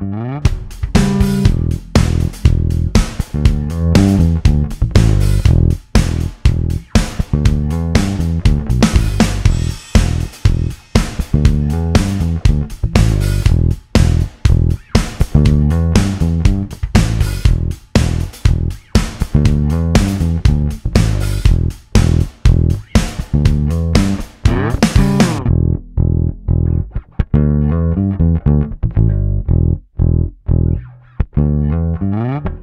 Mm-hmm. Bye.